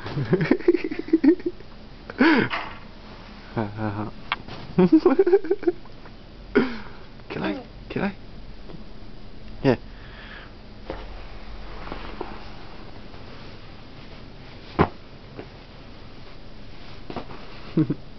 can I? Can I? Yeah.